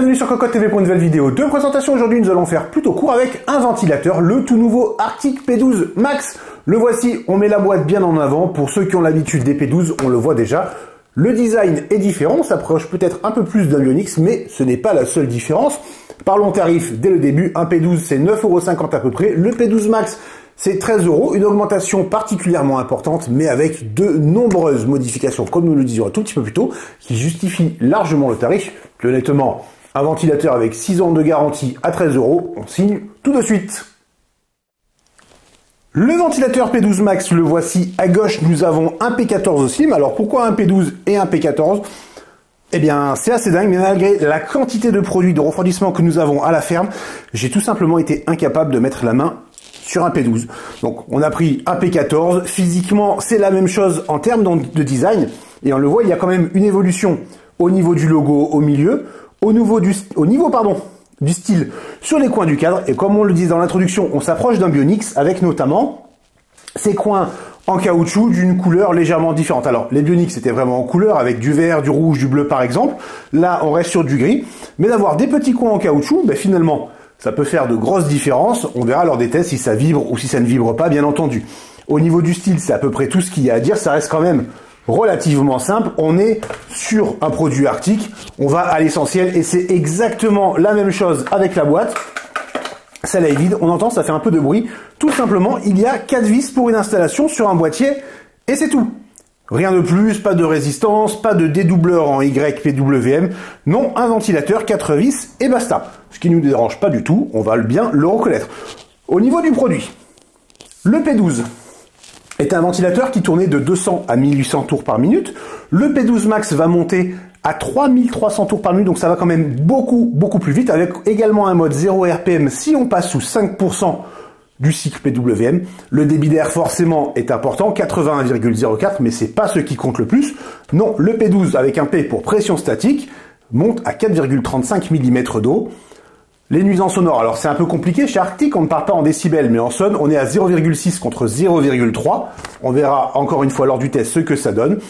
sur Cocotte TV pour une nouvelle vidéo de présentation. Aujourd'hui, nous allons faire plutôt court avec un ventilateur, le tout nouveau Arctic P12 Max. Le voici, on met la boîte bien en avant. Pour ceux qui ont l'habitude des P12, on le voit déjà. Le design est différent, s'approche peut-être un peu plus d'un Ionix, mais ce n'est pas la seule différence. Parlons tarif dès le début, un P12 c'est 9,50€ à peu près, le P12 Max c'est 13 euros, une augmentation particulièrement importante, mais avec de nombreuses modifications, comme nous le disions un tout petit peu plus tôt, qui justifient largement le tarif. Honnêtement, un ventilateur avec 6 ans de garantie à 13 euros, on signe tout de suite. Le ventilateur P12 Max, le voici à gauche, nous avons un P14 Slim. Alors pourquoi un P12 et un P14 eh bien, c'est assez dingue, mais malgré la quantité de produits de refroidissement que nous avons à la ferme, j'ai tout simplement été incapable de mettre la main sur un P12. Donc, on a pris un P14. Physiquement, c'est la même chose en termes de design. Et on le voit, il y a quand même une évolution au niveau du logo au milieu, au niveau du, style sur les coins du cadre. Et comme on le dit dans l'introduction, on s'approche d'un Bionix avec notamment ces coins en caoutchouc d'une couleur légèrement différente. Alors, les Bionics c'était vraiment en couleur avec du vert, du rouge, du bleu par exemple. Là, on reste sur du gris. Mais d'avoir des petits coins en caoutchouc, ben, finalement, ça peut faire de grosses différences. On verra lors des tests si ça vibre ou si ça ne vibre pas, bien entendu. Au niveau du style, c'est à peu près tout ce qu'il y a à dire. Ça reste quand même relativement simple. On est sur un produit arctique. On va à l'essentiel et c'est exactement la même chose avec la boîte. Celle-là est vide, on entend, ça fait un peu de bruit. Tout simplement, il y a 4 vis pour une installation sur un boîtier, et c'est tout. Rien de plus, pas de résistance, pas de dédoubleur en YPWM, non, un ventilateur, 4 vis, et basta. Ce qui ne nous dérange pas du tout, on va bien le reconnaître. Au niveau du produit, le P12 est un ventilateur qui tournait de 200 à 1800 tours par minute. Le P12 Max va monter à 3300 tours par minute, donc ça va quand même beaucoup, beaucoup plus vite, avec également un mode 0 RPM si on passe sous 5% du cycle PWM. Le débit d'air forcément est important, 81,04, mais c'est pas ce qui compte le plus. Non, le P12 avec un P pour pression statique monte à 4,35 mm d'eau. Les nuisances sonores, alors c'est un peu compliqué, chez Arctic on ne parle pas en décibels mais en sonne, on est à 0,6 contre 0,3. On verra encore une fois lors du test ce que ça donne.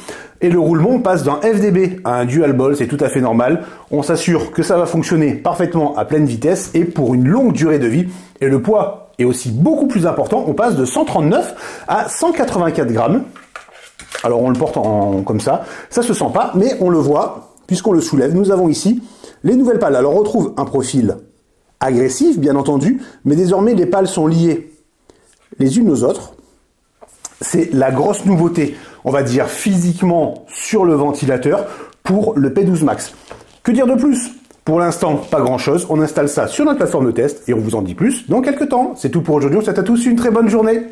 Et le roulement passe d'un FDB à un dual ball, c'est tout à fait normal. On s'assure que ça va fonctionner parfaitement à pleine vitesse et pour une longue durée de vie. Et le poids est aussi beaucoup plus important, on passe de 139 à 184 grammes. Alors on le porte en, comme ça, ça se sent pas, mais on le voit, puisqu'on le soulève, nous avons ici les nouvelles pales. Alors on retrouve un profil agressif, bien entendu, mais désormais les pales sont liées les unes aux autres. C'est la grosse nouveauté, on va dire physiquement, sur le ventilateur pour le P12 Max. Que dire de plus? Pour l'instant, pas grand-chose. On installe ça sur notre plateforme de test et on vous en dit plus dans quelques temps. C'est tout pour aujourd'hui. On souhaite à tous une très bonne journée.